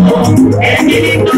milagro,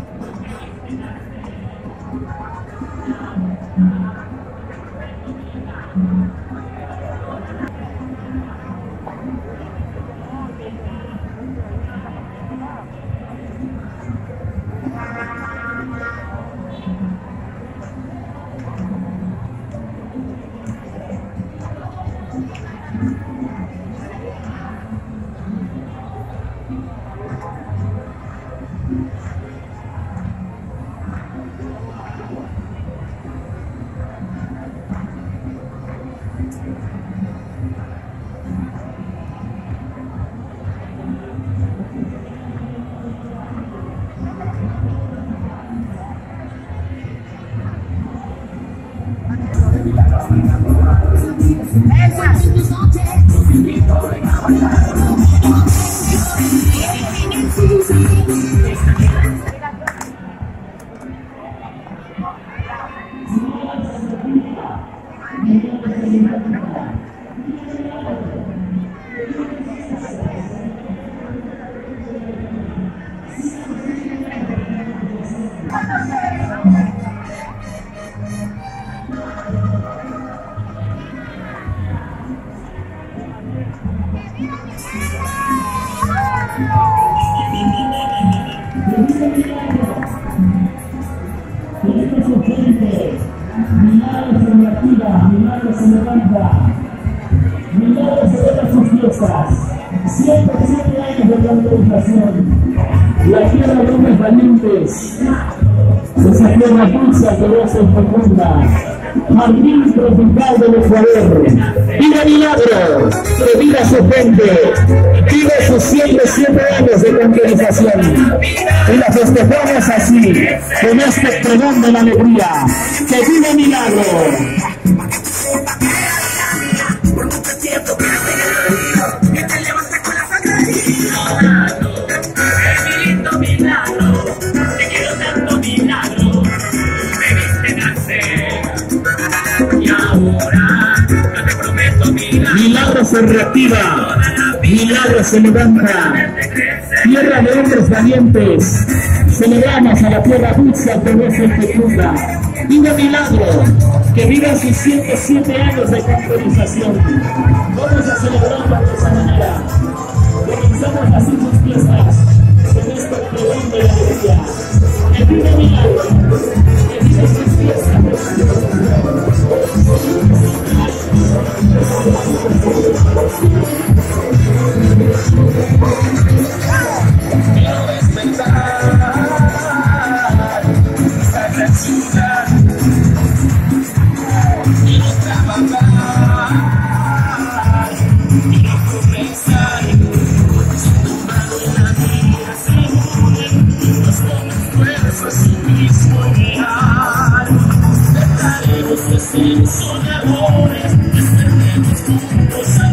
Milagros se me activa, milagros se levanta, milagros se ven sus fiestas. 107 años de planificación. La tierra de hombres valientes, esa tierra dulce que Dios es fecunda. Jardín tropical del Ecuador. Viva Milagro, que viva su gente, viva sus 107 años de contenización. Y la festejamos así, con este pregón de la alegría. Que viva Milagro. Se reactiva, milagro se levanta. Tierra de hombres valientes, celebramos a la tierra dulce que no se fecunda. Viva Milagro, que vivan sus 107 años de caracterización. Vamos a celebrarlo de esa manera. Comenzamos así sus fiestas, con este pregón de la alegría. Que viva Milagro, que viva sus fiestas. I'm gonna son errores, despertemos juntos